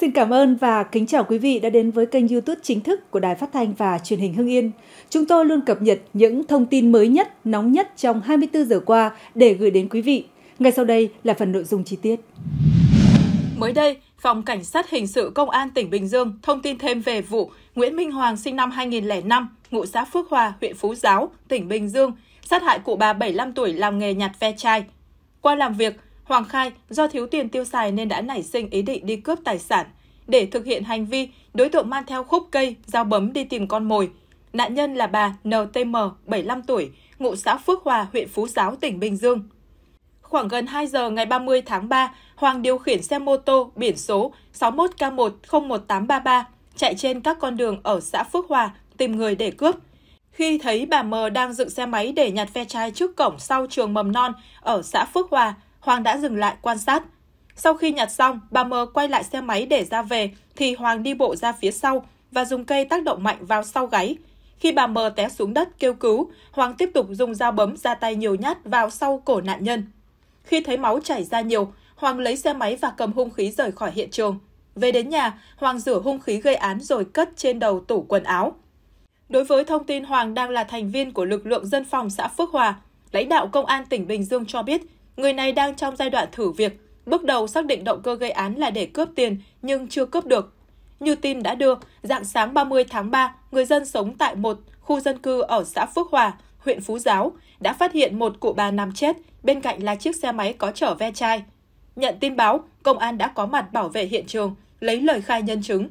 Xin cảm ơn và kính chào quý vị đã đến với kênh YouTube chính thức của Đài Phát thanh và Truyền hình Hưng Yên. Chúng tôi luôn cập nhật những thông tin mới nhất, nóng nhất trong 24 giờ qua để gửi đến quý vị. Ngay sau đây là phần nội dung chi tiết. Mới đây, Phòng Cảnh sát Hình sự Công an tỉnh Bình Dương thông tin thêm về vụ Nguyễn Minh Hoàng sinh năm 2005, ngụ xã Phước Hòa, huyện Phú Giáo, tỉnh Bình Dương, sát hại cụ bà 75 tuổi làm nghề nhặt ve chai. Qua làm việc, Hoàng khai do thiếu tiền tiêu xài nên đã nảy sinh ý định đi cướp tài sản. Để thực hiện hành vi, đối tượng mang theo khúc cây, dao bấm đi tìm con mồi. Nạn nhân là bà NTM, 75 tuổi, ngụ xã Phước Hòa, huyện Phú Giáo, tỉnh Bình Dương. Khoảng gần 2 giờ ngày 30 tháng 3, Hoàng điều khiển xe mô tô biển số 61K1 chạy trên các con đường ở xã Phước Hòa tìm người để cướp. Khi thấy bà M đang dựng xe máy để nhặt ve chai trước cổng sau trường mầm non ở xã Phước Hòa, Hoàng đã dừng lại quan sát. Sau khi nhặt xong, bà M quay lại xe máy để ra về, thì Hoàng đi bộ ra phía sau và dùng cây tác động mạnh vào sau gáy. Khi bà M té xuống đất kêu cứu, Hoàng tiếp tục dùng dao bấm ra tay nhiều nhát vào sau cổ nạn nhân. Khi thấy máu chảy ra nhiều, Hoàng lấy xe máy và cầm hung khí rời khỏi hiện trường. Về đến nhà, Hoàng rửa hung khí gây án rồi cất trên đầu tủ quần áo. Đối với thông tin Hoàng đang là thành viên của lực lượng dân phòng xã Phước Hòa, lãnh đạo công an tỉnh Bình Dương cho biết Người này đang trong giai đoạn thử việc, bước đầu xác định động cơ gây án là để cướp tiền nhưng chưa cướp được. Như tin đã đưa, dạng sáng 30 tháng 3, người dân sống tại một khu dân cư ở xã Phước Hòa, huyện Phú Giáo đã phát hiện một cụ bà nằm chết, bên cạnh là chiếc xe máy có chở ve chai. Nhận tin báo, công an đã có mặt bảo vệ hiện trường, lấy lời khai nhân chứng.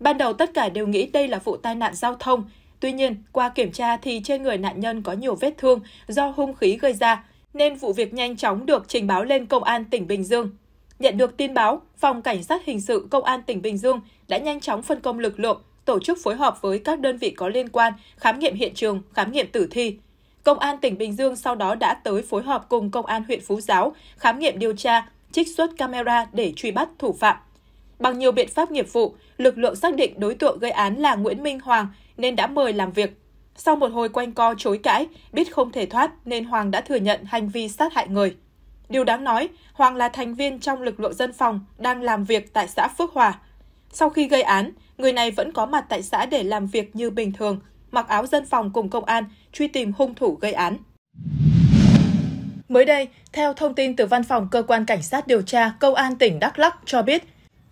Ban đầu tất cả đều nghĩ đây là vụ tai nạn giao thông, tuy nhiên qua kiểm tra thì trên người nạn nhân có nhiều vết thương do hung khí gây ra, nên vụ việc nhanh chóng được trình báo lên Công an tỉnh Bình Dương. Nhận được tin báo, Phòng Cảnh sát Hình sự Công an tỉnh Bình Dương đã nhanh chóng phân công lực lượng, tổ chức phối hợp với các đơn vị có liên quan khám nghiệm hiện trường, khám nghiệm tử thi. Công an tỉnh Bình Dương sau đó đã tới phối hợp cùng Công an huyện Phú Giáo khám nghiệm điều tra, trích xuất camera để truy bắt thủ phạm. Bằng nhiều biện pháp nghiệp vụ, lực lượng xác định đối tượng gây án là Nguyễn Minh Hoàng nên đã mời làm việc sau một hồi quanh co chối cãi, biết không thể thoát nên Hoàng đã thừa nhận hành vi sát hại người. Điều đáng nói, Hoàng là thành viên trong lực lượng dân phòng đang làm việc tại xã Phước Hòa. Sau khi gây án, người này vẫn có mặt tại xã để làm việc như bình thường, mặc áo dân phòng cùng công an, truy tìm hung thủ gây án. Mới đây, theo thông tin từ Văn phòng Cơ quan Cảnh sát điều tra Công an tỉnh Đắk Lắk cho biết,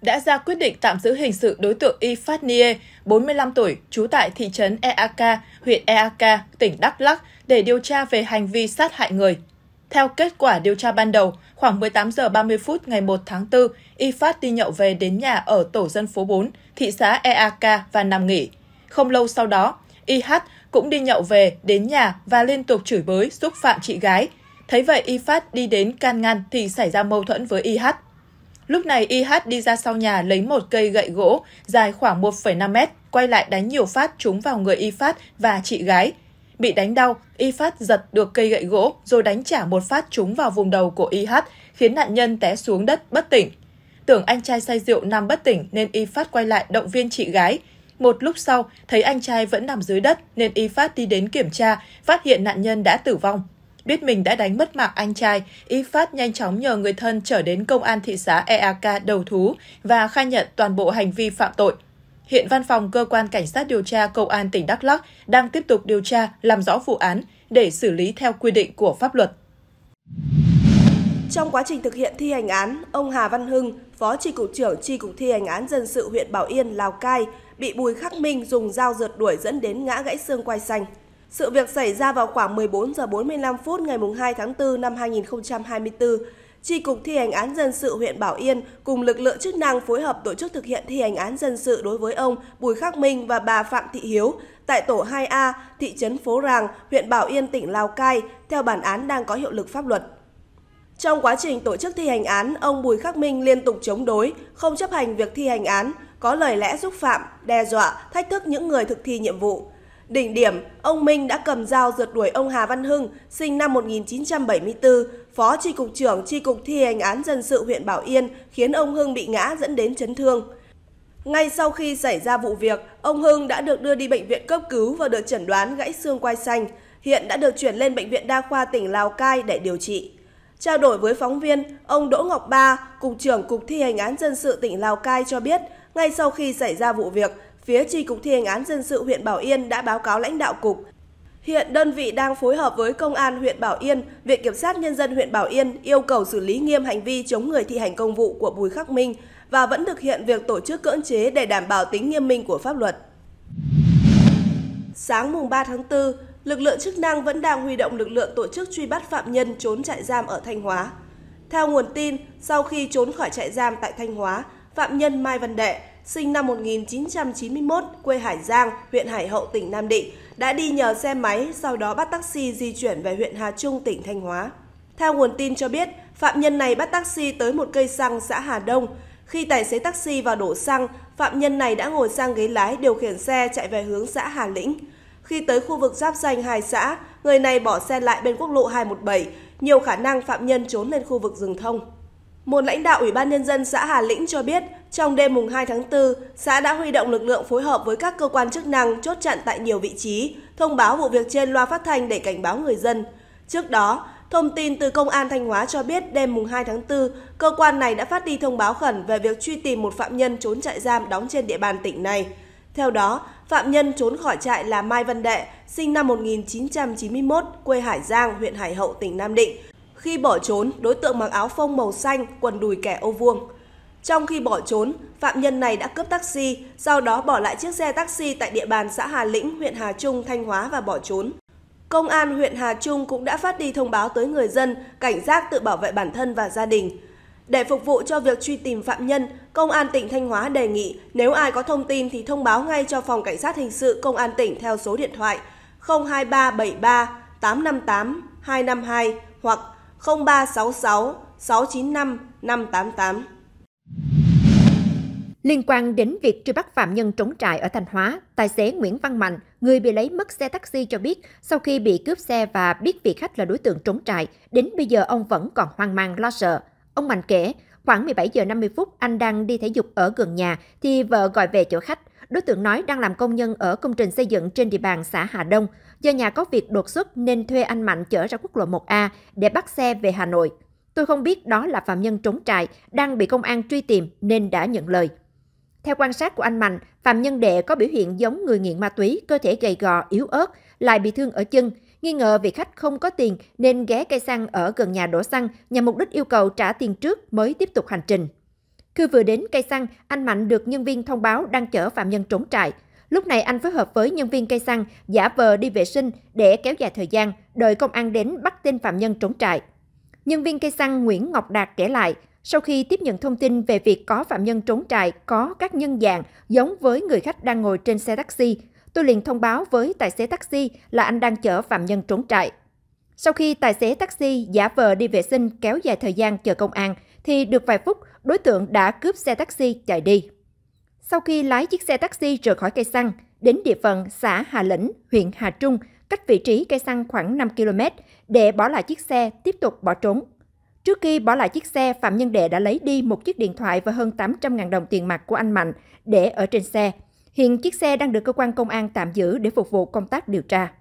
đã ra quyết định tạm giữ hình sự đối tượng Y Phát Nie, 45 tuổi, trú tại thị trấn Eak, huyện Eak, tỉnh Đắk Lắk để điều tra về hành vi sát hại người. Theo kết quả điều tra ban đầu, khoảng 18 giờ 30 phút ngày 1 tháng 4, Y Phát đi nhậu về đến nhà ở tổ dân phố 4, thị xã Eak và nằm nghỉ. Không lâu sau đó, YH cũng đi nhậu về đến nhà và liên tục chửi bới xúc phạm chị gái. Thấy vậy Y Phát đi đến can ngăn thì xảy ra mâu thuẫn với YH. Lúc này IH đi ra sau nhà lấy một cây gậy gỗ dài khoảng 1,5 mét, quay lại đánh nhiều phát trúng vào người Y Phát và chị gái. Bị đánh đau, Y Phát giật được cây gậy gỗ rồi đánh trả một phát trúng vào vùng đầu của IH, khiến nạn nhân té xuống đất bất tỉnh. Tưởng anh trai say rượu nằm bất tỉnh nên Y Phát quay lại động viên chị gái. Một lúc sau, thấy anh trai vẫn nằm dưới đất nên Y Phát đi đến kiểm tra, phát hiện nạn nhân đã tử vong. Biết mình đã đánh mất mạng anh trai, Y Phát nhanh chóng nhờ người thân trở đến công an thị xã Eak đầu thú và khai nhận toàn bộ hành vi phạm tội. Hiện văn phòng cơ quan cảnh sát điều tra công an tỉnh Đắk Lắk đang tiếp tục điều tra, làm rõ vụ án để xử lý theo quy định của pháp luật. Trong quá trình thực hiện thi hành án, ông Hà Văn Hưng, Phó Tri Cục trưởng Tri Cục Thi hành án dân sự huyện Bảo Yên, Lào Cai, bị Bùi Khắc Minh dùng dao rượt đuổi dẫn đến ngã gãy xương quai xanh. Sự việc xảy ra vào khoảng 14 giờ 45 phút ngày 2 tháng 4 năm 2024. Tri Cục Thi hành án dân sự huyện Bảo Yên cùng lực lượng chức năng phối hợp tổ chức thực hiện thi hành án dân sự đối với ông Bùi Khắc Minh và bà Phạm Thị Hiếu tại tổ 2A, thị trấn Phố Ràng, huyện Bảo Yên, tỉnh Lào Cai, theo bản án đang có hiệu lực pháp luật. Trong quá trình tổ chức thi hành án, ông Bùi Khắc Minh liên tục chống đối, không chấp hành việc thi hành án, có lời lẽ xúc phạm, đe dọa, thách thức những người thực thi nhiệm vụ. Đỉnh điểm, ông Minh đã cầm dao rượt đuổi ông Hà Văn Hưng, sinh năm 1974, Phó Tri Cục trưởng Tri Cục Thi hành án dân sự huyện Bảo Yên, khiến ông Hưng bị ngã dẫn đến chấn thương. Ngay sau khi xảy ra vụ việc, ông Hưng đã được đưa đi bệnh viện cấp cứu và được chẩn đoán gãy xương quai xanh. Hiện đã được chuyển lên Bệnh viện Đa khoa tỉnh Lào Cai để điều trị. Trao đổi với phóng viên, ông Đỗ Ngọc Ba, Cục trưởng Cục Thi hành án dân sự tỉnh Lào Cai cho biết, ngay sau khi xảy ra vụ việc, phía Tri Cục Thi hành án dân sự huyện Bảo Yên đã báo cáo lãnh đạo cục. Hiện đơn vị đang phối hợp với Công an huyện Bảo Yên, Viện Kiểm sát Nhân dân huyện Bảo Yên yêu cầu xử lý nghiêm hành vi chống người thi hành công vụ của Bùi Khắc Minh và vẫn thực hiện việc tổ chức cưỡng chế để đảm bảo tính nghiêm minh của pháp luật. Sáng mùng 3 tháng 4, lực lượng chức năng vẫn đang huy động lực lượng tổ chức truy bắt phạm nhân trốn trại giam ở Thanh Hóa. Theo nguồn tin, sau khi trốn khỏi trại giam tại Thanh Hóa, phạm nhân Mai Văn Đệ, sinh năm 1991, quê Hải Giang, huyện Hải Hậu, tỉnh Nam Định, đã đi nhờ xe máy, sau đó bắt taxi di chuyển về huyện Hà Trung, tỉnh Thanh Hóa. Theo nguồn tin cho biết, phạm nhân này bắt taxi tới một cây xăng xã Hà Đông. Khi tài xế taxi vào đổ xăng, phạm nhân này đã ngồi sang ghế lái điều khiển xe chạy về hướng xã Hà Lĩnh. Khi tới khu vực giáp danh hai xã, người này bỏ xe lại bên quốc lộ 217, nhiều khả năng phạm nhân trốn lên khu vực rừng thông. Một lãnh đạo Ủy ban Nhân dân xã Hà Lĩnh cho biết, trong đêm mùng 2 tháng 4, xã đã huy động lực lượng phối hợp với các cơ quan chức năng chốt chặn tại nhiều vị trí, thông báo vụ việc trên loa phát thanh để cảnh báo người dân. Trước đó, thông tin từ Công an Thanh Hóa cho biết đêm mùng 2 tháng 4, cơ quan này đã phát đi thông báo khẩn về việc truy tìm một phạm nhân trốn trại giam đóng trên địa bàn tỉnh này. Theo đó, phạm nhân trốn khỏi trại là Mai Văn Đệ, sinh năm 1991, quê Hải Giang, huyện Hải Hậu, tỉnh Nam Định. Khi bỏ trốn, đối tượng mặc áo phông màu xanh, quần đùi kẻ ô vuông. Trong khi bỏ trốn, phạm nhân này đã cướp taxi, sau đó bỏ lại chiếc xe taxi tại địa bàn xã Hà Lĩnh, huyện Hà Trung, Thanh Hóa và bỏ trốn. Công an huyện Hà Trung cũng đã phát đi thông báo tới người dân cảnh giác tự bảo vệ bản thân và gia đình. Để phục vụ cho việc truy tìm phạm nhân, Công an tỉnh Thanh Hóa đề nghị nếu ai có thông tin thì thông báo ngay cho Phòng Cảnh sát Hình sự Công an tỉnh theo số điện thoại 02373 858 252 hoặc 0366 695 588. Liên quan đến việc truy bắt phạm nhân trốn trại ở Thanh Hóa, tài xế Nguyễn Văn Mạnh, người bị lấy mất xe taxi cho biết sau khi bị cướp xe và biết vị khách là đối tượng trốn trại, đến bây giờ ông vẫn còn hoang mang lo sợ. Ông Mạnh kể, khoảng 17 giờ 50 phút anh đang đi thể dục ở gần nhà thì vợ gọi về chỗ khách. Đối tượng nói đang làm công nhân ở công trình xây dựng trên địa bàn xã Hà Đông. Do nhà có việc đột xuất nên thuê anh Mạnh chở ra quốc lộ 1A để bắt xe về Hà Nội. Tôi không biết đó là phạm nhân trốn trại, đang bị công an truy tìm nên đã nhận lời. Theo quan sát của anh Mạnh, phạm nhân đệ có biểu hiện giống người nghiện ma túy, cơ thể gầy gò, yếu ớt, lại bị thương ở chân. Nghi ngờ vị khách không có tiền nên ghé cây xăng ở gần nhà đổ xăng nhằm mục đích yêu cầu trả tiền trước mới tiếp tục hành trình. Khi vừa đến cây xăng, anh Mạnh được nhân viên thông báo đang chở phạm nhân trốn trại. Lúc này anh phối hợp với nhân viên cây xăng giả vờ đi vệ sinh để kéo dài thời gian, đợi công an đến bắt tên phạm nhân trốn trại. Nhân viên cây xăng Nguyễn Ngọc Đạt kể lại, sau khi tiếp nhận thông tin về việc có phạm nhân trốn trại có các nhân dạng giống với người khách đang ngồi trên xe taxi, tôi liền thông báo với tài xế taxi là anh đang chở phạm nhân trốn trại. Sau khi tài xế taxi giả vờ đi vệ sinh kéo dài thời gian chờ công an, thì được vài phút, đối tượng đã cướp xe taxi chạy đi. Sau khi lái chiếc xe taxi rời khỏi cây xăng, đến địa phận xã Hà Lĩnh, huyện Hà Trung, cách vị trí cây xăng khoảng 5 km, để bỏ lại chiếc xe tiếp tục bỏ trốn. Trước khi bỏ lại chiếc xe, Phạm Nhân Đệ đã lấy đi một chiếc điện thoại và hơn 800.000 đồng tiền mặt của anh Mạnh để ở trên xe. Hiện chiếc xe đang được cơ quan công an tạm giữ để phục vụ công tác điều tra.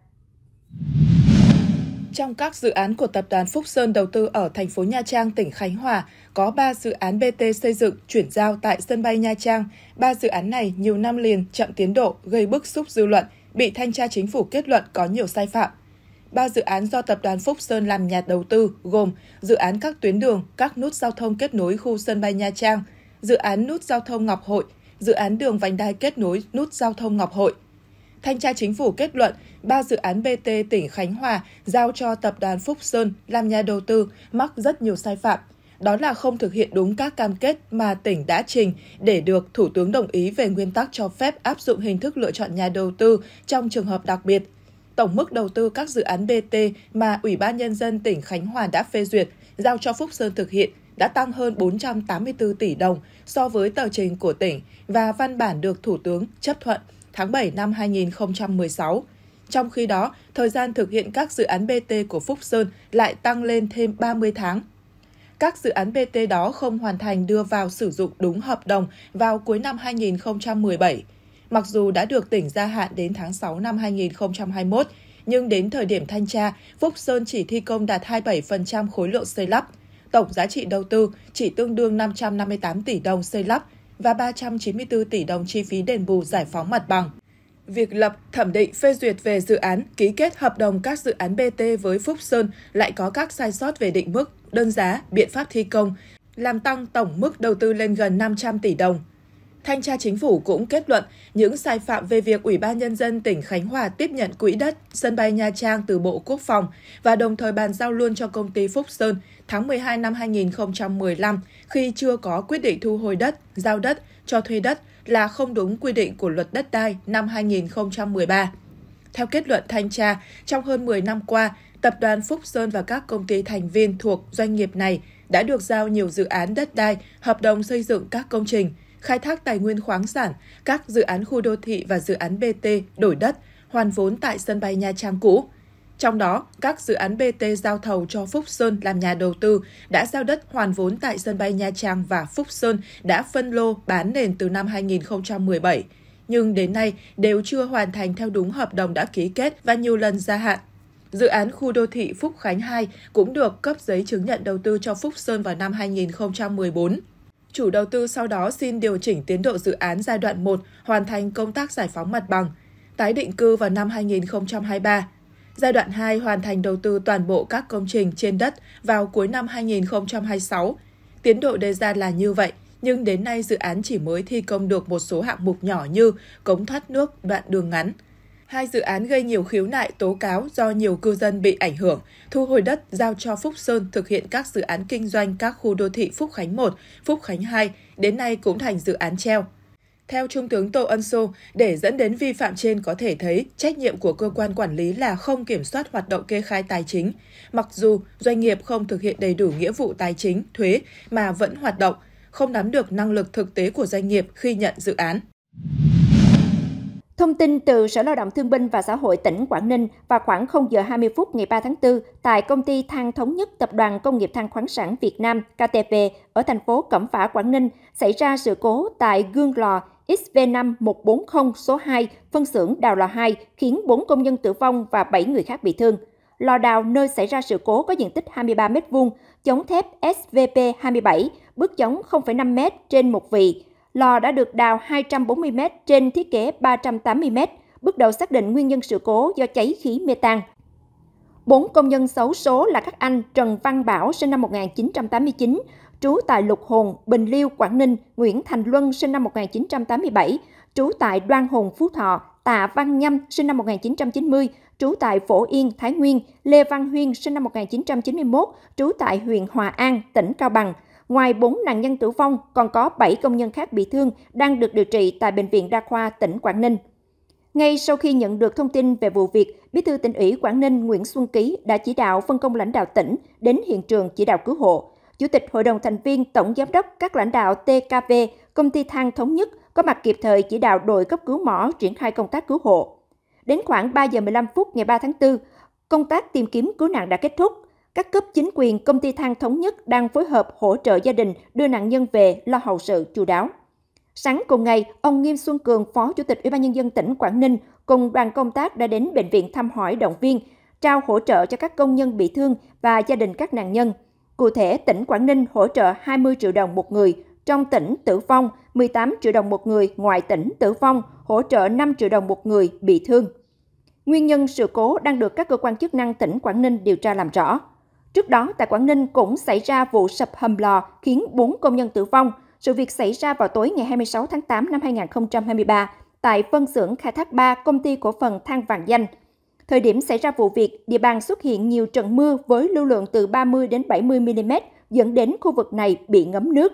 Trong các dự án của tập đoàn Phúc Sơn đầu tư ở thành phố Nha Trang, tỉnh Khánh Hòa, có 3 dự án BT xây dựng chuyển giao tại sân bay Nha Trang. Ba dự án này nhiều năm liền chậm tiến độ, gây bức xúc dư luận, bị thanh tra chính phủ kết luận có nhiều sai phạm. Ba dự án do tập đoàn Phúc Sơn làm nhà đầu tư gồm dự án các tuyến đường, các nút giao thông kết nối khu sân bay Nha Trang, dự án nút giao thông Ngọc Hội, dự án đường vành đai kết nối nút giao thông Ngọc Hội. Thanh tra Chính phủ kết luận, ba dự án BT tỉnh Khánh Hòa giao cho tập đoàn Phúc Sơn làm nhà đầu tư mắc rất nhiều sai phạm. Đó là không thực hiện đúng các cam kết mà tỉnh đã trình để được Thủ tướng đồng ý về nguyên tắc cho phép áp dụng hình thức lựa chọn nhà đầu tư trong trường hợp đặc biệt. Tổng mức đầu tư các dự án BT mà Ủy ban Nhân dân tỉnh Khánh Hòa đã phê duyệt, giao cho Phúc Sơn thực hiện đã tăng hơn 484 tỷ đồng so với tờ trình của tỉnh và văn bản được Thủ tướng chấp thuận tháng 7 năm 2016. Trong khi đó, thời gian thực hiện các dự án BT của Phúc Sơn lại tăng lên thêm 30 tháng. Các dự án BT đó không hoàn thành đưa vào sử dụng đúng hợp đồng vào cuối năm 2017. Mặc dù đã được tỉnh gia hạn đến tháng 6 năm 2021, nhưng đến thời điểm thanh tra, Phúc Sơn chỉ thi công đạt 27% khối lượng xây lắp. Tổng giá trị đầu tư chỉ tương đương 558 tỷ đồng xây lắp và 394 tỷ đồng chi phí đền bù giải phóng mặt bằng. Việc lập, thẩm định, phê duyệt về dự án, ký kết hợp đồng các dự án BT với Phúc Sơn lại có các sai sót về định mức, đơn giá, biện pháp thi công, làm tăng tổng mức đầu tư lên gần 500 tỷ đồng. Thanh tra Chính phủ cũng kết luận những sai phạm về việc Ủy ban Nhân dân tỉnh Khánh Hòa tiếp nhận quỹ đất sân bay Nha Trang từ Bộ Quốc phòng và đồng thời bàn giao luôn cho công ty Phúc Sơn tháng 12 năm 2015 khi chưa có quyết định thu hồi đất, giao đất, cho thuê đất là không đúng quy định của luật đất đai năm 2013. Theo kết luận thanh tra, trong hơn 10 năm qua, Tập đoàn Phúc Sơn và các công ty thành viên thuộc doanh nghiệp này đã được giao nhiều dự án đất đai, hợp đồng xây dựng các công trình, khai thác tài nguyên khoáng sản, các dự án khu đô thị và dự án BT đổi đất, hoàn vốn tại sân bay Nha Trang cũ. Trong đó, các dự án BT giao thầu cho Phúc Sơn làm nhà đầu tư đã giao đất hoàn vốn tại sân bay Nha Trang và Phúc Sơn đã phân lô bán nền từ năm 2017, nhưng đến nay đều chưa hoàn thành theo đúng hợp đồng đã ký kết và nhiều lần gia hạn. Dự án khu đô thị Phúc Khánh 2 cũng được cấp giấy chứng nhận đầu tư cho Phúc Sơn vào năm 2014. Chủ đầu tư sau đó xin điều chỉnh tiến độ dự án giai đoạn 1 hoàn thành công tác giải phóng mặt bằng, tái định cư vào năm 2023 Giai đoạn 2 hoàn thành đầu tư toàn bộ các công trình trên đất vào cuối năm 2026. Tiến độ đề ra là như vậy, nhưng đến nay dự án chỉ mới thi công được một số hạng mục nhỏ như cống thoát nước, đoạn đường ngắn. Hai dự án gây nhiều khiếu nại tố cáo do nhiều cư dân bị ảnh hưởng, thu hồi đất giao cho Phúc Sơn thực hiện các dự án kinh doanh các khu đô thị Phúc Khánh 1, Phúc Khánh 2, đến nay cũng thành dự án treo. Theo Trung tướng Tô Ân Sô, để dẫn đến vi phạm trên có thể thấy trách nhiệm của cơ quan quản lý là không kiểm soát hoạt động kê khai tài chính. Mặc dù doanh nghiệp không thực hiện đầy đủ nghĩa vụ tài chính, thuế mà vẫn hoạt động, không nắm được năng lực thực tế của doanh nghiệp khi nhận dự án. Thông tin từ Sở Lao động Thương binh và Xã hội tỉnh Quảng Ninh vào khoảng 0 giờ 20 phút ngày 3 tháng 4 tại công ty than thống nhất Tập đoàn Công nghiệp than khoáng sản Việt Nam KTP ở thành phố Cẩm Phả, Quảng Ninh xảy ra sự cố tại gương lò XV5140 số 2, phân xưởng đào lò 2, khiến 4 công nhân tử vong và 7 người khác bị thương. Lò đào nơi xảy ra sự cố có diện tích 23 m2, chống thép SVP27, bước chống 0,5 m trên một vị. Lò đã được đào 240 m trên thiết kế 380 m. Bước đầu xác định nguyên nhân sự cố do cháy khí metan. Bốn công nhân xấu số là các anh Trần Văn Bảo sinh năm 1989, trú tại Lục Hồn, Bình Liêu, Quảng Ninh, Nguyễn Thành Luân sinh năm 1987, trú tại Đoan Hùng, Phú Thọ, Tạ Văn Nhâm sinh năm 1990, trú tại Phổ Yên, Thái Nguyên, Lê Văn Huyên sinh năm 1991, trú tại huyện Hòa An, tỉnh Cao Bằng. Ngoài 4 nạn nhân tử vong, còn có 7 công nhân khác bị thương đang được điều trị tại Bệnh viện Đa khoa tỉnh Quảng Ninh. Ngay sau khi nhận được thông tin về vụ việc, Bí thư tỉnh ủy Quảng Ninh Nguyễn Xuân Ký đã chỉ đạo phân công lãnh đạo tỉnh đến hiện trường chỉ đạo cứu hộ. Chủ tịch Hội đồng thành viên Tổng Giám đốc các lãnh đạo TKV, Công ty than Thống nhất có mặt kịp thời chỉ đạo đội cấp cứu mỏ triển khai công tác cứu hộ. Đến khoảng 3 giờ 15 phút ngày 3 tháng 4, công tác tìm kiếm cứu nạn đã kết thúc. Các cấp chính quyền công ty than Thống nhất đang phối hợp hỗ trợ gia đình đưa nạn nhân về lo hậu sự chu đáo. Sáng cùng ngày, ông Nghiêm Xuân Cường, Phó Chủ tịch Ủy ban nhân dân tỉnh Quảng Ninh cùng đoàn công tác đã đến bệnh viện thăm hỏi động viên, trao hỗ trợ cho các công nhân bị thương và gia đình các nạn nhân. Cụ thể, tỉnh Quảng Ninh hỗ trợ 20 triệu đồng một người, trong tỉnh tử vong 18 triệu đồng một người, ngoài tỉnh tử vong hỗ trợ 5 triệu đồng một người bị thương. Nguyên nhân sự cố đang được các cơ quan chức năng tỉnh Quảng Ninh điều tra làm rõ. Trước đó, tại Quảng Ninh cũng xảy ra vụ sập hầm lò khiến 4 công nhân tử vong. Sự việc xảy ra vào tối ngày 26 tháng 8 năm 2023 tại phân xưởng khai thác 3 công ty cổ phần than vàng danh. Thời điểm xảy ra vụ việc, địa bàn xuất hiện nhiều trận mưa với lưu lượng từ 30 đến 70 mm, dẫn đến khu vực này bị ngấm nước.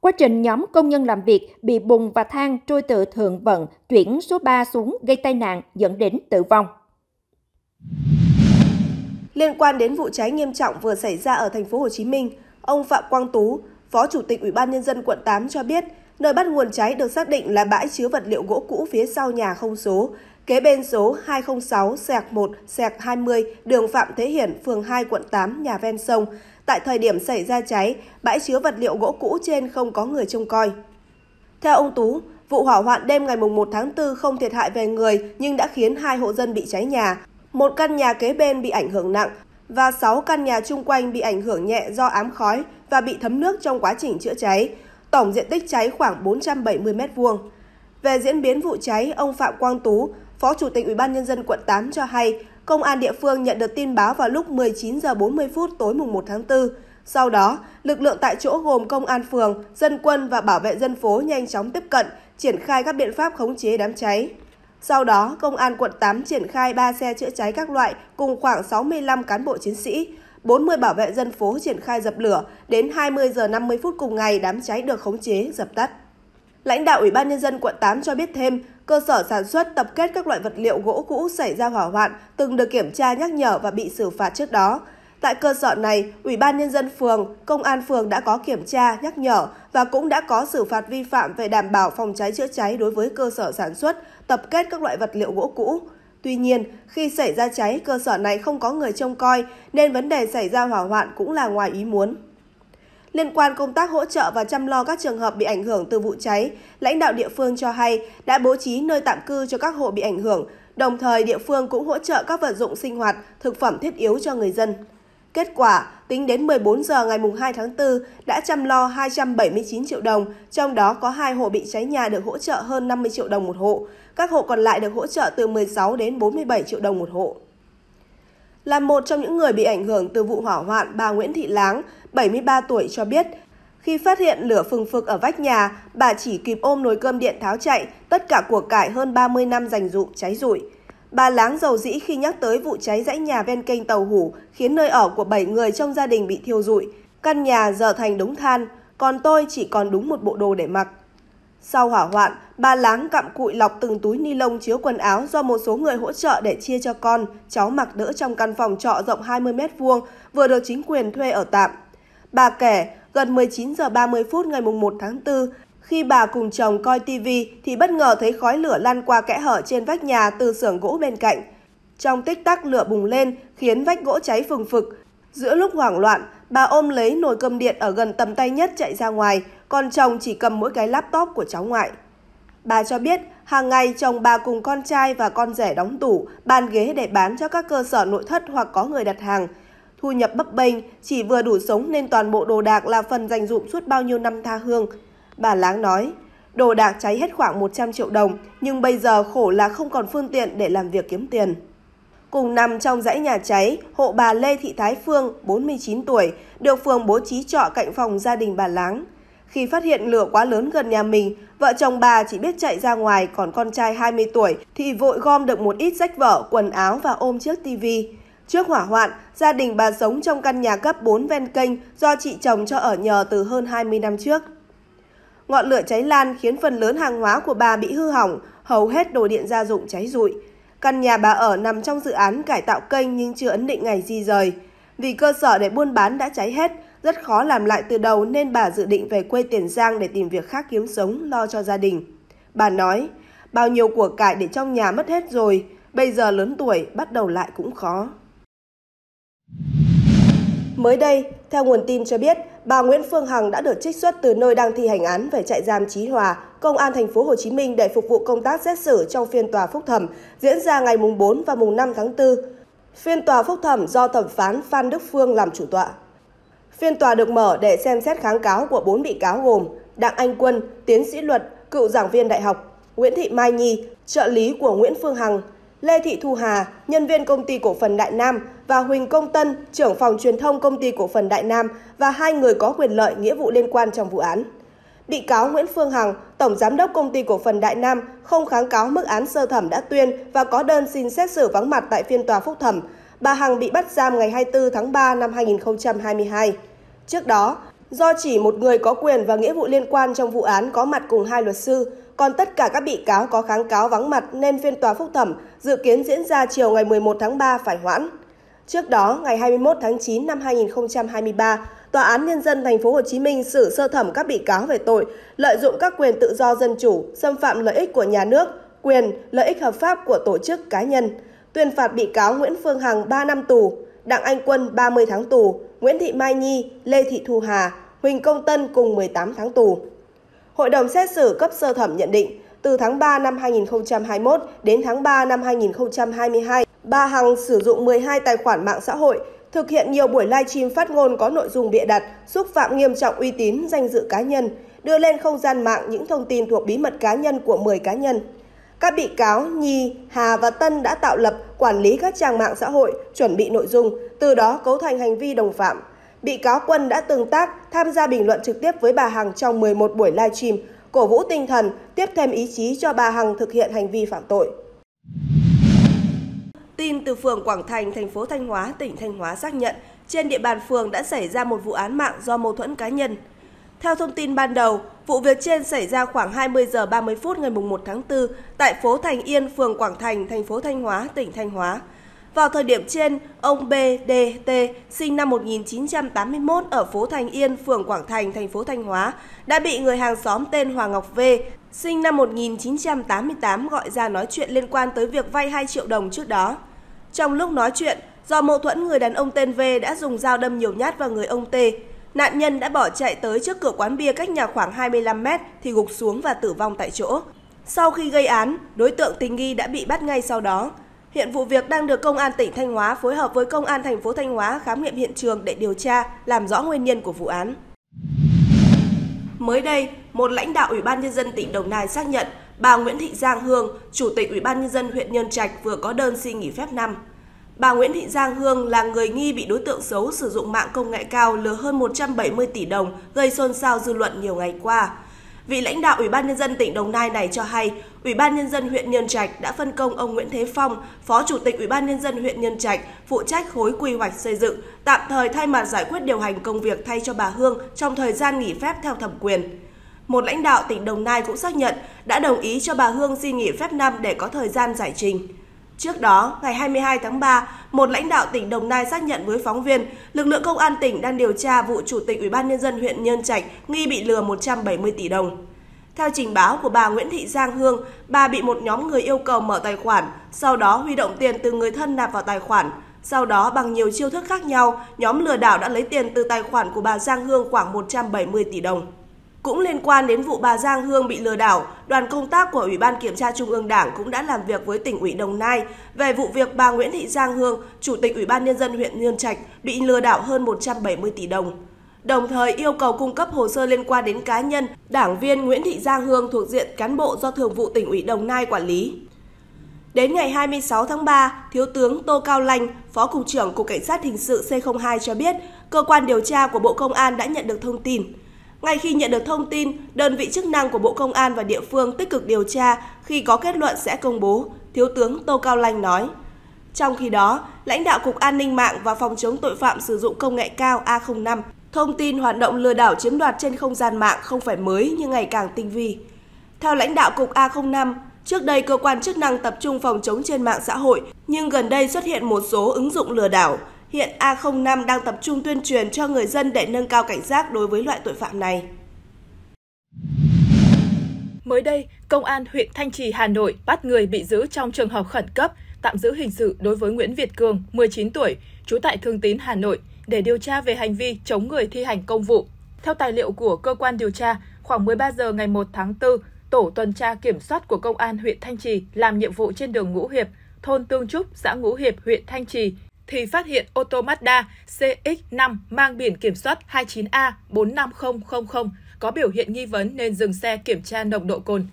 Quá trình nhóm công nhân làm việc bị bùn và than trôi từ thượng vận chuyển số 3 xuống gây tai nạn dẫn đến tử vong. Liên quan đến vụ cháy nghiêm trọng vừa xảy ra ở thành phố Hồ Chí Minh, ông Phạm Quang Tú, Phó Chủ tịch Ủy ban nhân dân quận 8 cho biết, nơi bắt nguồn cháy được xác định là bãi chứa vật liệu gỗ cũ phía sau nhà không số, kế bên số 206 sẹc 1 sẹc 20 đường Phạm Thế Hiển, phường 2 quận 8, nhà ven sông. Tại thời điểm xảy ra cháy, bãi chứa vật liệu gỗ cũ trên không có người trông coi. Theo ông Tú, vụ hỏa hoạn đêm ngày 1 tháng 4 không thiệt hại về người nhưng đã khiến hai hộ dân bị cháy nhà một căn nhà kế bên bị ảnh hưởng nặng và 6 căn nhà chung quanh bị ảnh hưởng nhẹ do ám khói và bị thấm nước trong quá trình chữa cháy. Tổng diện tích cháy khoảng 470 m2. Về diễn biến vụ cháy, ông Phạm Quang Tú, Phó Chủ tịch Ủy ban nhân dân quận 8 cho hay, công an địa phương nhận được tin báo vào lúc 19 giờ 40 phút tối mùng 1 tháng 4. Sau đó, lực lượng tại chỗ gồm công an phường, dân quân và bảo vệ dân phố nhanh chóng tiếp cận, triển khai các biện pháp khống chế đám cháy. Sau đó, Công an quận 8 triển khai 3 xe chữa cháy các loại cùng khoảng 65 cán bộ chiến sĩ, 40 bảo vệ dân phố triển khai dập lửa. Đến 20 giờ 50 phút cùng ngày, đám cháy được khống chế, dập tắt. Lãnh đạo Ủy ban Nhân dân quận 8 cho biết thêm, cơ sở sản xuất tập kết các loại vật liệu gỗ cũ xảy ra hỏa hoạn từng được kiểm tra nhắc nhở và bị xử phạt trước đó. Tại cơ sở này, Ủy ban Nhân dân phường, Công an phường đã có kiểm tra, nhắc nhở và cũng đã có xử phạt vi phạm về đảm bảo phòng cháy chữa cháy đối với cơ sở sản xuất, tập kết các loại vật liệu gỗ cũ. Tuy nhiên, khi xảy ra cháy, cơ sở này không có người trông coi nên vấn đề xảy ra hỏa hoạn cũng là ngoài ý muốn. Liên quan công tác hỗ trợ và chăm lo các trường hợp bị ảnh hưởng từ vụ cháy, lãnh đạo địa phương cho hay đã bố trí nơi tạm cư cho các hộ bị ảnh hưởng, đồng thời địa phương cũng hỗ trợ các vật dụng sinh hoạt, thực phẩm thiết yếu cho người dân. Kết quả, tính đến 14 giờ ngày 2 tháng 4 đã chăm lo 279 triệu đồng, trong đó có hai hộ bị cháy nhà được hỗ trợ hơn 50 triệu đồng một hộ. Các hộ còn lại được hỗ trợ từ 16 đến 47 triệu đồng một hộ. Là một trong những người bị ảnh hưởng từ vụ hỏa hoạn, bà Nguyễn Thị Láng, 73 tuổi cho biết, khi phát hiện lửa phừng phực ở vách nhà, bà chỉ kịp ôm nồi cơm điện tháo chạy, tất cả của cải hơn 30 năm dành dụm cháy rụi. Bà Láng dầu dĩ khi nhắc tới vụ cháy dãy nhà ven kênh Tàu Hủ khiến nơi ở của 7 người trong gia đình bị thiêu rụi. Căn nhà giờ thành đống than, còn tôi chỉ còn đúng một bộ đồ để mặc. Sau hỏa hoạn, bà Láng cặm cụi lọc từng túi ni lông chứa quần áo do một số người hỗ trợ để chia cho con, cháu mặc đỡ trong căn phòng trọ rộng 20 m2 vừa được chính quyền thuê ở tạm. Bà kể, gần 19 giờ 30 phút ngày 1 tháng 4, khi bà cùng chồng coi tivi thì bất ngờ thấy khói lửa lan qua kẽ hở trên vách nhà từ xưởng gỗ bên cạnh. Trong tích tắc lửa bùng lên khiến vách gỗ cháy phừng phực. Giữa lúc hoảng loạn, bà ôm lấy nồi cơm điện ở gần tầm tay nhất chạy ra ngoài, còn chồng chỉ cầm mỗi cái laptop của cháu ngoại. Bà cho biết hàng ngày chồng bà cùng con trai và con rể đóng tủ, bàn ghế để bán cho các cơ sở nội thất hoặc có người đặt hàng. Thu nhập bấp bênh, chỉ vừa đủ sống nên toàn bộ đồ đạc là phần dành dụm suốt bao nhiêu năm tha hương. Bà Láng nói, đồ đạc cháy hết khoảng 100 triệu đồng, nhưng bây giờ khổ là không còn phương tiện để làm việc kiếm tiền. Cùng nằm trong dãy nhà cháy, hộ bà Lê Thị Thái Phương, 49 tuổi, được phường bố trí trọ cạnh phòng gia đình bà Láng. Khi phát hiện lửa quá lớn gần nhà mình, vợ chồng bà chỉ biết chạy ra ngoài, còn con trai 20 tuổi thì vội gom được một ít rách vở, quần áo và ôm chiếc tivi. Trước hỏa hoạn, gia đình bà sống trong căn nhà cấp 4 ven kênh do chị chồng cho ở nhờ từ hơn 20 năm trước. Ngọn lửa cháy lan khiến phần lớn hàng hóa của bà bị hư hỏng, hầu hết đồ điện gia dụng cháy rụi. Căn nhà bà ở nằm trong dự án cải tạo kênh nhưng chưa ấn định ngày di rời. Vì cơ sở để buôn bán đã cháy hết, rất khó làm lại từ đầu nên bà dự định về quê Tiền Giang để tìm việc khác kiếm sống, lo cho gia đình. Bà nói, bao nhiêu của cải để trong nhà mất hết rồi, bây giờ lớn tuổi bắt đầu lại cũng khó. Mới đây, theo nguồn tin cho biết, bà Nguyễn Phương Hằng đã được trích xuất từ nơi đang thi hành án về trại giam Chí Hòa, Công an thành phố Hồ Chí Minh để phục vụ công tác xét xử trong phiên tòa phúc thẩm diễn ra ngày mùng 4 và mùng 5 tháng 4. Phiên tòa phúc thẩm do thẩm phán Phan Đức Phương làm chủ tọa. Phiên tòa được mở để xem xét kháng cáo của 4 bị cáo gồm Đặng Anh Quân, tiến sĩ luật, cựu giảng viên đại học, Nguyễn Thị Mai Nhi, trợ lý của Nguyễn Phương Hằng, Lê Thị Thu Hà, nhân viên công ty cổ phần Đại Nam và Huỳnh Công Tân, trưởng phòng truyền thông công ty cổ phần Đại Nam và hai người có quyền lợi nghĩa vụ liên quan trong vụ án. Bị cáo Nguyễn Phương Hằng, tổng giám đốc công ty cổ phần Đại Nam không kháng cáo mức án sơ thẩm đã tuyên và có đơn xin xét xử vắng mặt tại phiên tòa phúc thẩm. Bà Hằng bị bắt giam ngày 24 tháng 3 năm 2022. Trước đó, do chỉ một người có quyền và nghĩa vụ liên quan trong vụ án có mặt cùng hai luật sư, còn tất cả các bị cáo có kháng cáo vắng mặt nên phiên tòa phúc thẩm dự kiến diễn ra chiều ngày 11 tháng 3 phải hoãn. Trước đó, ngày 21 tháng 9 năm 2023, Tòa án Nhân dân thành phố Hồ Chí Minh xử sơ thẩm các bị cáo về tội lợi dụng các quyền tự do dân chủ, xâm phạm lợi ích của nhà nước, quyền, lợi ích hợp pháp của tổ chức cá nhân, tuyên phạt bị cáo Nguyễn Phương Hằng 3 năm tù, Đặng Anh Quân 30 tháng tù, Nguyễn Thị Mai Nhi, Lê Thị Thu Hà, Huỳnh Công Tân cùng 18 tháng tù. Hội đồng xét xử cấp sơ thẩm nhận định, từ tháng 3 năm 2021 đến tháng 3 năm 2022, bà Hằng sử dụng 12 tài khoản mạng xã hội, thực hiện nhiều buổi livestream phát ngôn có nội dung bịa đặt, xúc phạm nghiêm trọng uy tín, danh dự cá nhân, đưa lên không gian mạng những thông tin thuộc bí mật cá nhân của 10 cá nhân. Các bị cáo Nhi, Hà và Tân đã tạo lập, quản lý các trang mạng xã hội, chuẩn bị nội dung, từ đó cấu thành hành vi đồng phạm. Bị cáo Quân đã tương tác, tham gia bình luận trực tiếp với bà Hằng trong 11 buổi livestream, cổ vũ tinh thần, tiếp thêm ý chí cho bà Hằng thực hiện hành vi phạm tội. Tin từ phường Quảng Thành, thành phố Thanh Hóa, tỉnh Thanh Hóa xác nhận, trên địa bàn phường đã xảy ra một vụ án mạng do mâu thuẫn cá nhân. Theo thông tin ban đầu, vụ việc trên xảy ra khoảng 20 giờ 30 phút ngày 1 tháng 4 tại phố Thành Yên, phường Quảng Thành, thành phố Thanh Hóa, tỉnh Thanh Hóa. Vào thời điểm trên, ông BDT, sinh năm 1981 ở phố Thành Yên, phường Quảng Thành, thành phố Thanh Hóa, đã bị người hàng xóm tên Hoàng Ngọc V, sinh năm 1988 gọi ra nói chuyện liên quan tới việc vay 2 triệu đồng trước đó. Trong lúc nói chuyện, do mâu thuẫn người đàn ông tên V đã dùng dao đâm nhiều nhát vào người ông T. Nạn nhân đã bỏ chạy tới trước cửa quán bia cách nhà khoảng 25 mét thì gục xuống và tử vong tại chỗ. Sau khi gây án, đối tượng tình nghi đã bị bắt ngay sau đó. Hiện vụ việc đang được Công an tỉnh Thanh Hóa phối hợp với Công an thành phố Thanh Hóa khám nghiệm hiện trường để điều tra, làm rõ nguyên nhân của vụ án. Mới đây, một lãnh đạo Ủy ban nhân dân tỉnh Đồng Nai xác nhận bà Nguyễn Thị Giang Hương, Chủ tịch Ủy ban nhân dân huyện Nhân Trạch vừa có đơn xin nghỉ phép năm. Bà Nguyễn Thị Giang Hương là người nghi bị đối tượng xấu sử dụng mạng công nghệ cao lừa hơn 170 tỷ đồng, gây xôn xao dư luận nhiều ngày qua. Vị lãnh đạo Ủy ban nhân dân tỉnh Đồng Nai này cho hay, Ủy ban nhân dân huyện Nhân Trạch đã phân công ông Nguyễn Thế Phong, Phó Chủ tịch Ủy ban nhân dân huyện Nhân Trạch, phụ trách khối quy hoạch xây dựng, tạm thời thay mặt giải quyết điều hành công việc thay cho bà Hương trong thời gian nghỉ phép theo thẩm quyền. Một lãnh đạo tỉnh Đồng Nai cũng xác nhận đã đồng ý cho bà Hương xin nghỉ phép năm để có thời gian giải trình. Trước đó, ngày 22 tháng 3, một lãnh đạo tỉnh Đồng Nai xác nhận với phóng viên, lực lượng công an tỉnh đang điều tra vụ chủ tịch Ủy ban nhân dân huyện Nhân Trạch nghi bị lừa 170 tỷ đồng. Theo trình báo của bà Nguyễn Thị Giang Hương, bà bị một nhóm người yêu cầu mở tài khoản, sau đó huy động tiền từ người thân nạp vào tài khoản. Sau đó bằng nhiều chiêu thức khác nhau, nhóm lừa đảo đã lấy tiền từ tài khoản của bà Giang Hương khoảng 170 tỷ đồng. Cũng liên quan đến vụ bà Giang Hương bị lừa đảo, đoàn công tác của Ủy ban Kiểm tra Trung ương Đảng cũng đã làm việc với tỉnh ủy Đồng Nai về vụ việc bà Nguyễn Thị Giang Hương, Chủ tịch Ủy ban Nhân dân huyện Nhân Trạch bị lừa đảo hơn 170 tỷ đồng. Đồng thời yêu cầu cung cấp hồ sơ liên quan đến cá nhân, đảng viên Nguyễn Thị Giang Hương thuộc diện cán bộ do Thường vụ tỉnh ủy Đồng Nai quản lý. Đến ngày 26 tháng 3, Thiếu tướng Tô Cao Lanh, Phó Cục trưởng Cục Cảnh sát Hình sự C02 cho biết, cơ quan điều tra của Bộ Công an đã nhận được thông tin – ngay khi nhận được thông tin, đơn vị chức năng của Bộ Công an và địa phương tích cực điều tra, khi có kết luận sẽ công bố, Thiếu tướng Tô Cao Lanh nói. Trong khi đó, lãnh đạo Cục An ninh mạng và Phòng chống tội phạm sử dụng công nghệ cao A05 thông tin hoạt động lừa đảo chiếm đoạt trên không gian mạng không phải mới nhưng ngày càng tinh vi. Theo lãnh đạo Cục A05, trước đây cơ quan chức năng tập trung phòng chống trên mạng xã hội, nhưng gần đây xuất hiện một số ứng dụng lừa đảo, Hiện A05 đang tập trung tuyên truyền cho người dân để nâng cao cảnh giác đối với loại tội phạm này. Mới đây, Công an huyện Thanh Trì, Hà Nội bắt người bị giữ trong trường hợp khẩn cấp, tạm giữ hình sự đối với Nguyễn Việt Cường, 19 tuổi, trú tại Thương Tín, Hà Nội, để điều tra về hành vi chống người thi hành công vụ. Theo tài liệu của cơ quan điều tra, khoảng 13 giờ ngày 1 tháng 4, tổ tuần tra kiểm soát của Công an huyện Thanh Trì làm nhiệm vụ trên đường Ngũ Hiệp, thôn Tương Trúc, xã Ngũ Hiệp, huyện Thanh Trì, thì phát hiện ô tô Mazda CX-5 mang biển kiểm soát 29A45000 có biểu hiện nghi vấn nên dừng xe kiểm tra nồng độ cồn.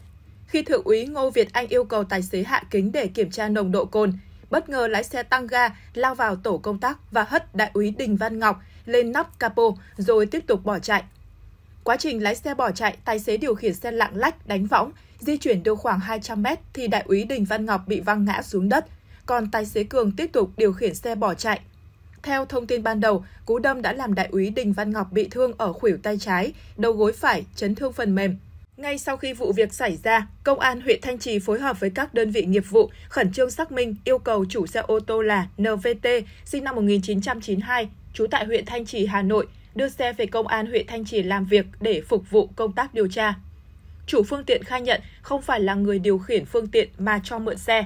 Khi Thượng úy Ngô Việt Anh yêu cầu tài xế hạ kính để kiểm tra nồng độ cồn, bất ngờ lái xe tăng ga lao vào tổ công tác và hất đại úy Đình Văn Ngọc lên nắp capo rồi tiếp tục bỏ chạy. Quá trình lái xe bỏ chạy, tài xế điều khiển xe lạng lách đánh võng, di chuyển được khoảng 200 mét thì đại úy Đình Văn Ngọc bị văng ngã xuống đất – còn tài xế Cường tiếp tục điều khiển xe bỏ chạy. Theo thông tin ban đầu, cú đâm đã làm đại úy Đình Văn Ngọc bị thương ở khuỷu tay trái, đầu gối phải, chấn thương phần mềm. Ngay sau khi vụ việc xảy ra, Công an huyện Thanh Trì phối hợp với các đơn vị nghiệp vụ khẩn trương xác minh yêu cầu chủ xe ô tô là NVT sinh năm 1992, trú tại huyện Thanh Trì, Hà Nội, đưa xe về Công an huyện Thanh Trì làm việc để phục vụ công tác điều tra. Chủ phương tiện khai nhận không phải là người điều khiển phương tiện mà cho mượn xe,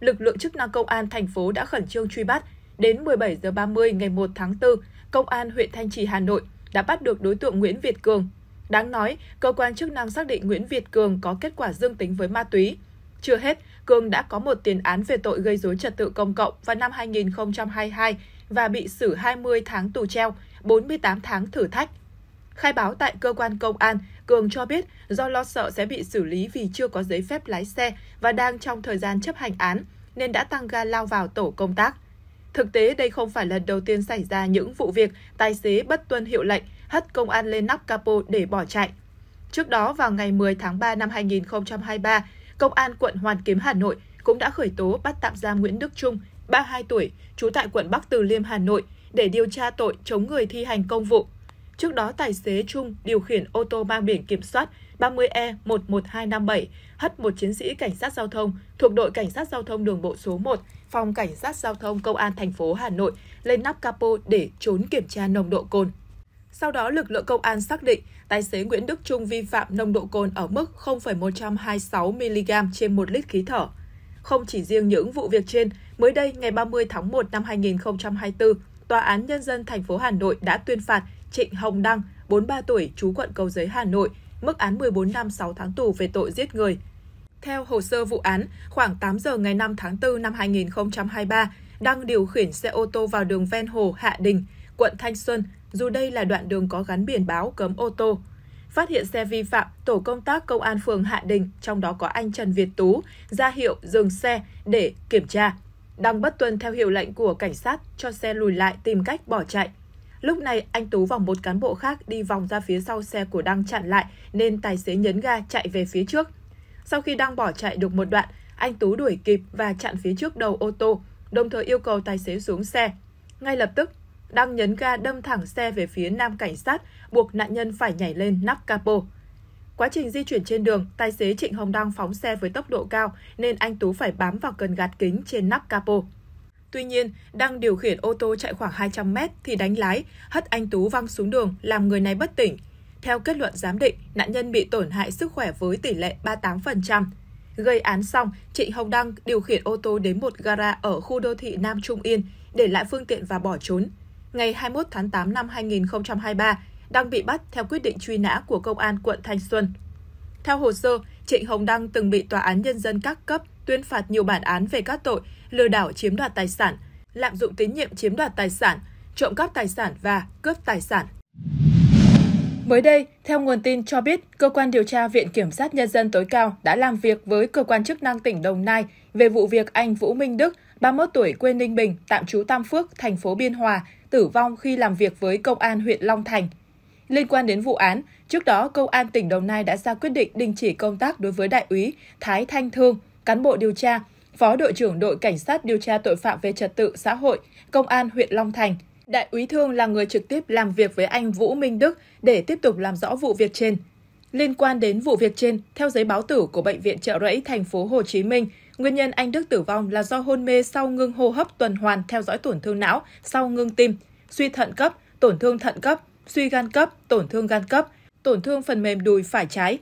lực lượng chức năng công an thành phố đã khẩn trương truy bắt. Đến 17 giờ 30 ngày 1 tháng 4, công an huyện Thanh Trì Hà Nội đã bắt được đối tượng Nguyễn Việt Cường. Đáng nói, cơ quan chức năng xác định Nguyễn Việt Cường có kết quả dương tính với ma túy. Chưa hết, cường đã có một tiền án về tội gây dối trật tự công cộng vào năm 2022 và bị xử 20 tháng tù treo, 48 tháng thử thách. Khai báo tại cơ quan công an, Cường cho biết do lo sợ sẽ bị xử lý vì chưa có giấy phép lái xe và đang trong thời gian chấp hành án, nên đã tăng ga lao vào tổ công tác. Thực tế, đây không phải lần đầu tiên xảy ra những vụ việc tài xế bất tuân hiệu lệnh, hất công an lên nắp capo để bỏ chạy. Trước đó, vào ngày 10 tháng 3 năm 2023, Công an quận Hoàn Kiếm Hà Nội cũng đã khởi tố bắt tạm giam Nguyễn Đức Trung, 32 tuổi, trú tại quận Bắc Từ Liêm, Hà Nội, để điều tra tội chống người thi hành công vụ. Trước đó, tài xế Trung điều khiển ô tô mang biển kiểm soát 30E11257 hất một chiến sĩ cảnh sát giao thông thuộc đội cảnh sát giao thông đường bộ số 1, phòng cảnh sát giao thông công an thành phố Hà Nội lên nắp capo để trốn kiểm tra nồng độ cồn. Sau đó, lực lượng công an xác định tài xế Nguyễn Đức Trung vi phạm nồng độ cồn ở mức 0,126 mg trên 1 lít khí thở. Không chỉ riêng những vụ việc trên, mới đây ngày 30 tháng 1 năm 2024, Tòa án Nhân dân thành phố Hà Nội đã tuyên phạt Trịnh Hồng Đăng, 43 tuổi, trú quận Cầu Giấy, Hà Nội, mức án 14 năm 6 tháng tù về tội giết người. Theo hồ sơ vụ án, khoảng 8 giờ ngày 5 tháng 4 năm 2023, Đăng điều khiển xe ô tô vào đường ven hồ Hạ Đình, quận Thanh Xuân, dù đây là đoạn đường có gắn biển báo cấm ô tô. Phát hiện xe vi phạm, tổ công tác công an phường Hạ Đình, trong đó có anh Trần Việt Tú, ra hiệu dừng xe để kiểm tra. Đăng bất tuân theo hiệu lệnh của cảnh sát cho xe lùi lại tìm cách bỏ chạy. Lúc này, anh Tú và một cán bộ khác đi vòng ra phía sau xe của Đăng chặn lại nên tài xế nhấn ga chạy về phía trước. Sau khi Đăng bỏ chạy được một đoạn, anh Tú đuổi kịp và chặn phía trước đầu ô tô, đồng thời yêu cầu tài xế xuống xe. Ngay lập tức, Đăng nhấn ga đâm thẳng xe về phía nam cảnh sát, buộc nạn nhân phải nhảy lên nắp capo. Quá trình di chuyển trên đường, tài xế Trịnh Hồng Đăng phóng xe với tốc độ cao nên anh Tú phải bám vào cần gạt kính trên nắp capo. Tuy nhiên, đang điều khiển ô tô chạy khoảng 200 mét thì đánh lái, hất anh Tú văng xuống đường làm người này bất tỉnh. Theo kết luận giám định, nạn nhân bị tổn hại sức khỏe với tỷ lệ 38%. Gây án xong, Trịnh Hồng Đăng điều khiển ô tô đến một gara ở khu đô thị Nam Trung Yên, để lại phương tiện và bỏ trốn. Ngày 21 tháng 8 năm 2023, Đăng bị bắt theo quyết định truy nã của Công an quận Thanh Xuân. Theo hồ sơ, Trịnh Hồng Đăng từng bị Tòa án Nhân dân các cấp tuyên phạt nhiều bản án về các tội lừa đảo chiếm đoạt tài sản, lạm dụng tín nhiệm chiếm đoạt tài sản, trộm cắp tài sản và cướp tài sản. Mới đây, theo nguồn tin cho biết, cơ quan điều tra Viện Kiểm sát Nhân dân tối cao đã làm việc với cơ quan chức năng tỉnh Đồng Nai về vụ việc anh Vũ Minh Đức, 31 tuổi quê Ninh Bình, tạm trú Tam Phước, thành phố Biên Hòa, tử vong khi làm việc với công an huyện Long Thành. Liên quan đến vụ án, trước đó Công an tỉnh Đồng Nai đã ra quyết định đình chỉ công tác đối với đại úy Thái Thanh Thương, cán bộ điều tra, phó đội trưởng đội cảnh sát điều tra tội phạm về trật tự xã hội, Công an huyện Long Thành. Đại úy Thương là người trực tiếp làm việc với anh Vũ Minh Đức để tiếp tục làm rõ vụ việc trên. Liên quan đến vụ việc trên, theo giấy báo tử của bệnh viện Trợ Rẫy thành phố Hồ Chí Minh, nguyên nhân anh Đức tử vong là do hôn mê sau ngưng hô hấp tuần hoàn theo dõi tổn thương não sau ngưng tim, suy thận cấp, tổn thương thận cấp, suy gan cấp, tổn thương gan cấp, tổn thương phần mềm đùi phải trái.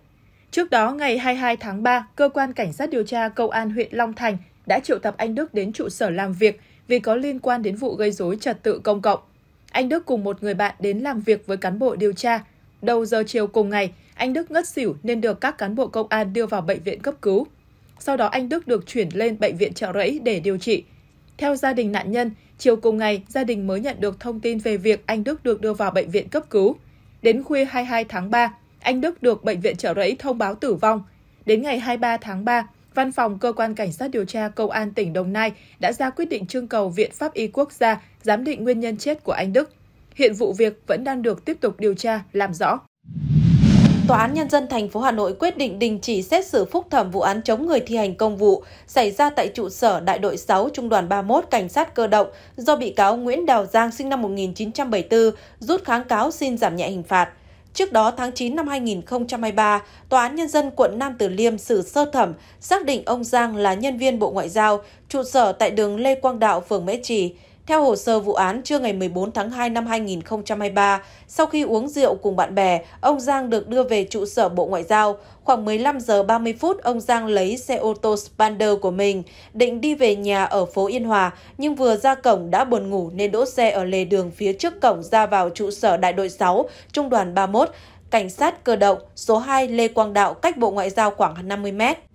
Trước đó, ngày 22 tháng 3, Cơ quan Cảnh sát điều tra Công an huyện Long Thành đã triệu tập anh Đức đến trụ sở làm việc vì có liên quan đến vụ gây dối trật tự công cộng. Anh Đức cùng một người bạn đến làm việc với cán bộ điều tra. Đầu giờ chiều cùng ngày, anh Đức ngất xỉu nên được các cán bộ công an đưa vào bệnh viện cấp cứu. Sau đó anh Đức được chuyển lên bệnh viện trợ rẫy để điều trị. Theo gia đình nạn nhân, chiều cùng ngày, gia đình mới nhận được thông tin về việc anh Đức được đưa vào bệnh viện cấp cứu. Đến khuya 22 tháng 3, anh Đức được bệnh viện trợ rẫy thông báo tử vong. Đến ngày 23 tháng 3, Văn phòng Cơ quan Cảnh sát điều tra Công an tỉnh Đồng Nai đã ra quyết định trưng cầu Viện Pháp y Quốc gia giám định nguyên nhân chết của anh Đức. Hiện vụ việc vẫn đang được tiếp tục điều tra, làm rõ. Tòa án Nhân dân thành phố Hà Nội quyết định đình chỉ xét xử phúc thẩm vụ án chống người thi hành công vụ xảy ra tại trụ sở Đại đội 6 Trung đoàn 31 Cảnh sát cơ động do bị cáo Nguyễn Đào Giang sinh năm 1974 rút kháng cáo xin giảm nhẹ hình phạt. Trước đó, tháng 9 năm 2023, Tòa án Nhân dân quận Nam Từ Liêm xử sơ thẩm xác định ông Giang là nhân viên Bộ Ngoại giao, trụ sở tại đường Lê Quang Đạo, phường Mễ Trì. Theo hồ sơ vụ án, trưa ngày 14 tháng 2 năm 2023, sau khi uống rượu cùng bạn bè, ông Giang được đưa về trụ sở Bộ Ngoại giao. Khoảng 15 giờ 30 phút, ông Giang lấy xe ô tô Spander của mình, định đi về nhà ở phố Yên Hòa, nhưng vừa ra cổng đã buồn ngủ nên đỗ xe ở lề đường phía trước cổng ra vào trụ sở đại đội 6, trung đoàn 31, cảnh sát cơ động, số 2 Lê Quang Đạo cách Bộ Ngoại giao khoảng 50 mét.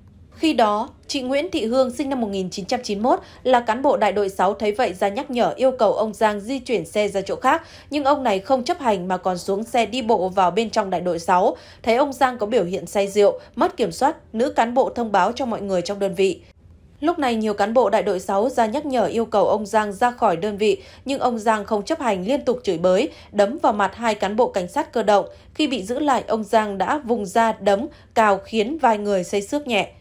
Khi đó, chị Nguyễn Thị Hương sinh năm 1991 là cán bộ đại đội 6 thấy vậy ra nhắc nhở yêu cầu ông Giang di chuyển xe ra chỗ khác, nhưng ông này không chấp hành mà còn xuống xe đi bộ vào bên trong đại đội 6. Thấy ông Giang có biểu hiện say rượu, mất kiểm soát, nữ cán bộ thông báo cho mọi người trong đơn vị. Lúc này nhiều cán bộ đại đội 6 ra nhắc nhở yêu cầu ông Giang ra khỏi đơn vị, nhưng ông Giang không chấp hành liên tục chửi bới, đấm vào mặt hai cán bộ cảnh sát cơ động. Khi bị giữ lại, ông Giang đã vùng ra đấm, cào khiến vài người xây xước nhẹ.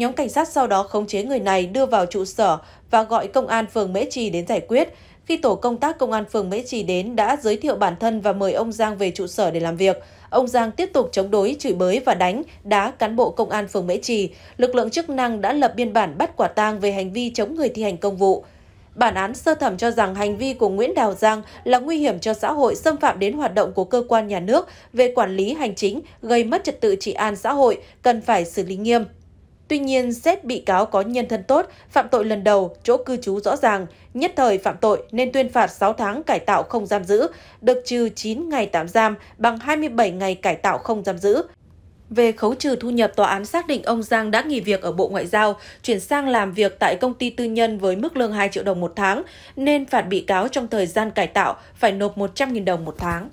Nhóm cảnh sát sau đó khống chế người này đưa vào trụ sở và gọi công an phường Mễ Trì đến giải quyết. Khi tổ công tác công an phường Mễ Trì đến đã giới thiệu bản thân và mời ông Giang về trụ sở để làm việc. Ông Giang tiếp tục chống đối, chửi bới và đánh, đá cán bộ công an phường Mễ Trì. Lực lượng chức năng đã lập biên bản bắt quả tang về hành vi chống người thi hành công vụ. Bản án sơ thẩm cho rằng hành vi của Nguyễn Đào Giang là nguy hiểm cho xã hội, xâm phạm đến hoạt động của cơ quan nhà nước về quản lý hành chính, gây mất trật tự trị an xã hội, cần phải xử lý nghiêm. Tuy nhiên, xét bị cáo có nhân thân tốt, phạm tội lần đầu, chỗ cư trú rõ ràng, nhất thời phạm tội nên tuyên phạt 6 tháng cải tạo không giam giữ, được trừ 9 ngày tạm giam bằng 27 ngày cải tạo không giam giữ. Về khấu trừ thu nhập, tòa án xác định ông Giang đã nghỉ việc ở Bộ Ngoại giao, chuyển sang làm việc tại công ty tư nhân với mức lương 2 triệu đồng một tháng, nên phạt bị cáo trong thời gian cải tạo phải nộp 100.000 đồng một tháng.